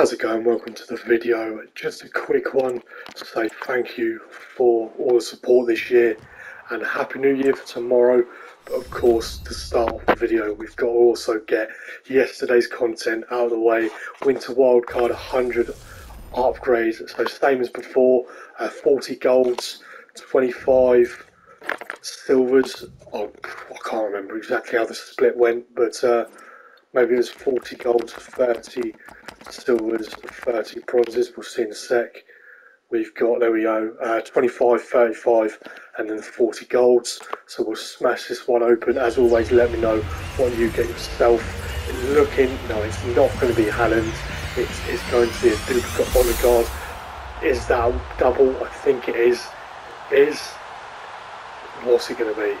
How's it going? Welcome to the video. Just a quick one to say thank you for all the support this year and Happy New Year for tomorrow. But of course, to start off the video, we've got to also get yesterday's content out of the way. Winter Wildcard 100 upgrades. So same as before, uh, 40 golds, 25 silvers. Oh, I can't remember exactly how the split went, but uh, maybe there's 40 golds, 30 silvers, 30 bronzes. We'll see in a sec. We've got, there we go, uh, 25, 35, and then 40 golds. So we'll smash this one open. As always, let me know what you get yourself. Looking, no, it's not going to be Haaland. It's, it's going to be a duplicate Odegaard. Is that double? I think it is. Is what's it going to be?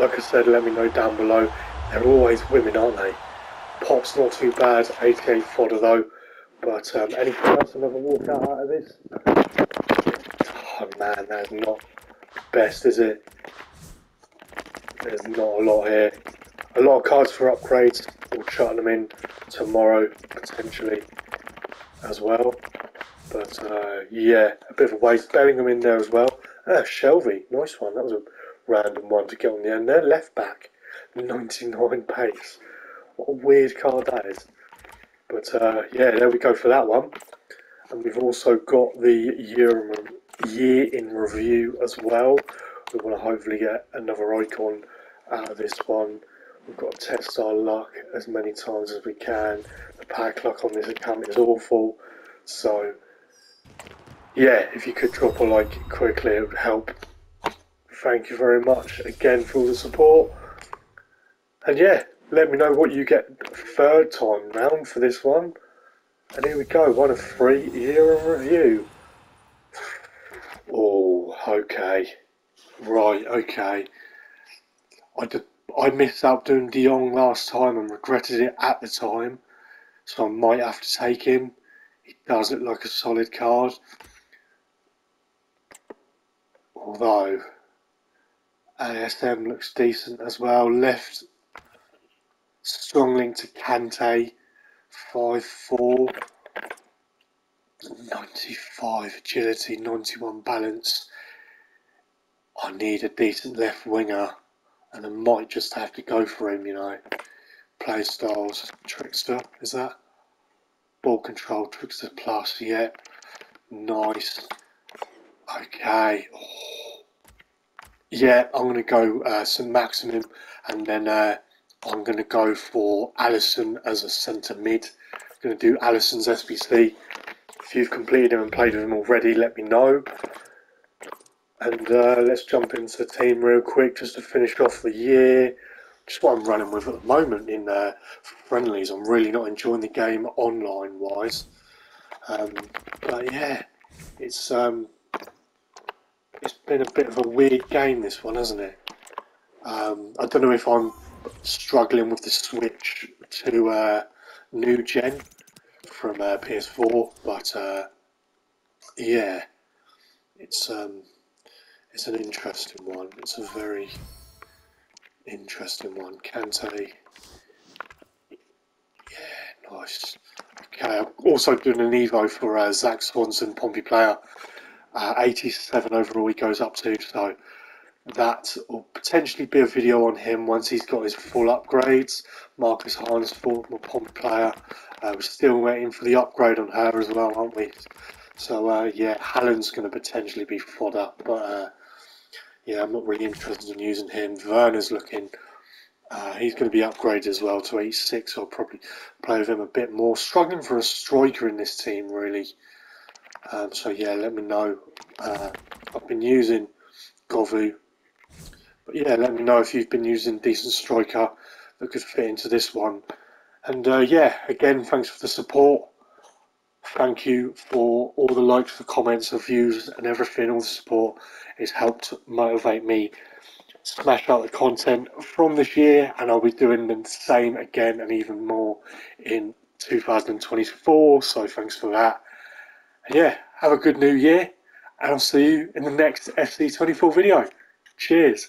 Like I said, let me know down below. They're always women, aren't they? Pop's not too bad. 88 fodder though. But um, anything else? Another walkout out of this? Oh man, that's not best, is it? There's not a lot here. A lot of cards for upgrades. We'll chuck them in tomorrow, potentially, as well. But uh, yeah, a bit of a waste. Bellingham in there as well. Ah, Shelvey, nice one. That was a random one to get on the end there. Left back, 99 pace. What a weird card that is. But uh, yeah, there we go for that one. And we've also got the year in, year in review as well. We want to hopefully get another icon out of this one. We've got to test our luck as many times as we can. The pack luck on this account is awful. So yeah, if you could drop a like quickly, it would help. Thank you very much again for all the support. And yeah, let me know what you get third time round for this one. And here we go, one of three year in review. Oh, okay. Right, okay. I, did, I missed out doing De Jong last time and regretted it at the time. So I might have to take him. He does look like a solid card. Although ASM looks decent as well. Left Strong link to Kante. 5'4". 95 agility, 91 balance. I need a decent left winger. And I might just have to go for him, you know. Play styles. Trickster, is that? Ball control, Trickster plus, yeah. Nice. Okay. Oh. Yeah, I'm going to go uh, Saint-Maximin and then uh, I'm going to go for Allison as a centre mid. I'm going to do Allison's SBC. If you've completed him and played with him already, let me know. And uh, let's jump into the team real quick just to finish off the year. Just what I'm running with at the moment in uh, friendlies. I'm really not enjoying the game online wise. Um, but yeah, it's um, it's been a bit of a weird game this one, hasn't it? Um, I don't know if I'm struggling with the switch to uh, new gen from uh, PS4, but uh, yeah, it's um, it's an interesting one. It's a very interesting one. Kante, yeah, nice. Okay, I'm also doing an Evo for uh, Zak Swanson, Pompey player. Uh, 87 overall he goes up to, so that will potentially be a video on him once he's got his full upgrades. Marcus Hines, former Pomp player. Uh, we're still waiting for the upgrade on her as well, aren't we? So, uh, yeah, Haaland's going to potentially be fodder, but uh, yeah, I'm not really interested in using him. Werner's looking, uh, he's going to be upgraded as well to 86, so I'll probably play with him a bit more. Struggling for a striker in this team, really. Um, so, yeah, let me know. Uh, I've been using Govou but yeah, let me know if you've been using decent striker that could fit into this one. And uh, yeah, again, thanks for the support. Thank you for all the likes, the comments, the views, and everything. All the support. It's helped motivate me to smash out the content from this year, and I'll be doing the same again and even more in 2024. So thanks for that. And yeah, have a good new year, and I'll see you in the next FC24 video. Cheers.